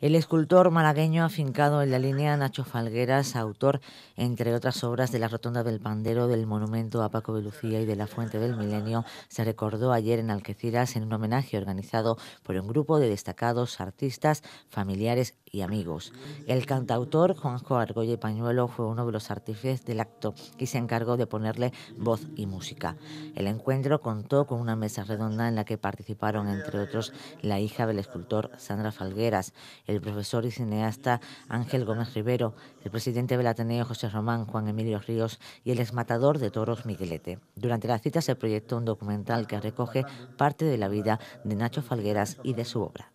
El escultor malagueño afincado en la línea Nacho Falgueras, autor, entre otras obras, de la Rotonda del Pandero, del Monumento a Paco de Lucía y de la Fuente del Milenio, se recordó ayer en Algeciras en un homenaje organizado por un grupo de destacados artistas, familiares y amigos. El cantautor Juanjo Argolla Pañuelo fue uno de los artífices del acto y se encargó de ponerle voz y música. El encuentro contó con una mesa redonda en la que participaron, entre otros, la hija del escultor Sandra Falgueras, el profesor y cineasta Ángel Gómez Rivero, el presidente del Ateneo José Román Juan Emilio Ríos y el exmatador de toros Miguelete. Durante la cita se proyectó un documental que recoge parte de la vida de Nacho Falgueras y de su obra.